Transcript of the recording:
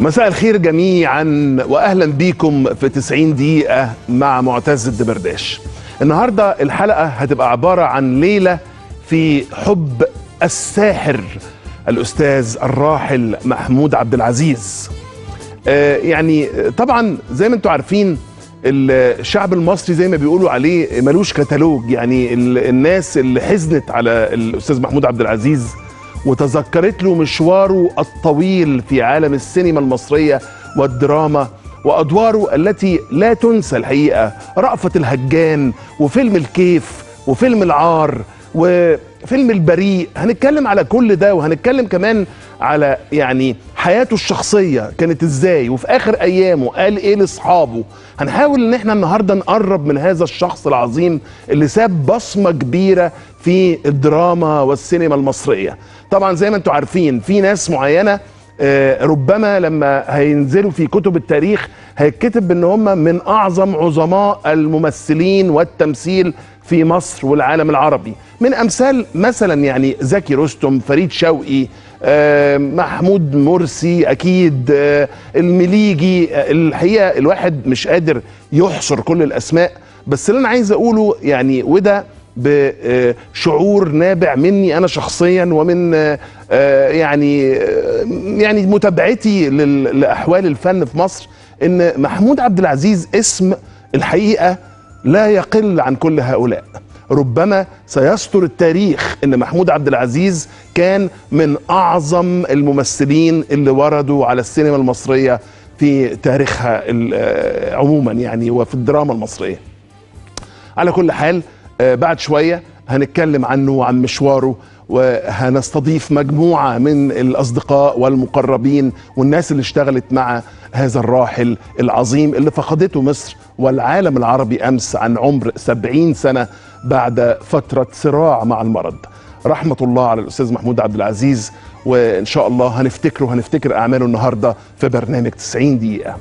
مساء الخير جميعا واهلا بيكم في 90 دقيقة مع معتز الدبرداش. النهارده الحلقة هتبقى عبارة عن ليلة في حب الساحر الأستاذ الراحل محمود عبد العزيز. آه يعني طبعا زي ما أنتم عارفين الشعب المصري زي ما بيقولوا عليه ملوش كتالوج يعني ال- الناس اللي حزنت على الأستاذ محمود عبد العزيز وتذكرت له مشواره الطويل في عالم السينما المصرية والدراما وأدواره التي لا تنسى الحقيقة. رأفت الهجان وفيلم الكيف وفيلم العار وفيلم البريء. هنتكلم على كل ده وهنتكلم كمان على يعني حياته الشخصية كانت إزاي؟ وفي آخر أيامه قال إيه لأصحابه؟ هنحاول إن إحنا النهاردة نقرب من هذا الشخص العظيم اللي ساب بصمة كبيرة في الدراما والسينما المصرية. طبعا زي ما أنتم عارفين في ناس معينة آه، ربما لما هينزلوا في كتب التاريخ هيتكتب ان هم من أعظم عظماء الممثلين والتمثيل في مصر والعالم العربي. من أمثال مثلا يعني زكي رستم فريد شوقي آه، محمود مرسي أكيد آه، المليجي آه، الحقيقة الواحد مش قادر يحصر كل الأسماء. بس اللي أنا عايز أقوله يعني وده بشعور نابع مني أنا شخصيا ومن آه، آه، يعني آه، يعني متابعتي لأحوال الفن في مصر إن محمود عبد العزيز اسم الحقيقة لا يقل عن كل هؤلاء. ربما سيستر التاريخ إن محمود عبد العزيز كان من أعظم الممثلين اللي وردوا على السينما المصرية في تاريخها عموما يعني وفي الدراما المصرية. على كل حال بعد شوية هنتكلم عنه وعن مشواره وهنستضيف مجموعة من الأصدقاء والمقربين والناس اللي اشتغلت مع هذا الراحل العظيم اللي فقدته مصر والعالم العربي أمس عن عمر سبعين سنة بعد فترة صراع مع المرض. رحمة الله على الأستاذ محمود عبد العزيز وإن شاء الله هنفتكره هنفتكر أعماله النهاردة في برنامج 90 دقيقة.